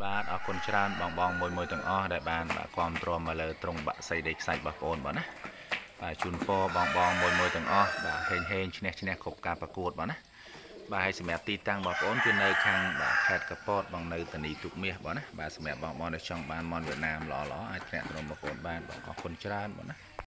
បាទអរគុណច្រើនបងបងមួយមួយទាំងអស់ដែលបានបាទគ្រប់គ្រងមកលើត្រង់បាក់សីដីខ្សាច់របស់បងប្អូនបងណាបាទជូនពរបងបងមួយមួយទាំងអស់បាទហេងហេងឈ្នះឈ្នះគ្រប់ការប្រកួតបងណាបាទហើយសម្រាប់ទីតាំងបងប្អូនគឺនៅខាងបាទខេត្តកពតបងនៅតានីទុកមាសបងណាបាទសម្រាប់បងបងដែលចង់បានមន់វៀតណាមល្អល្អអាចធ្លាក់ទៅបងប្អូនបានបងអរគុណច្រើនបងណា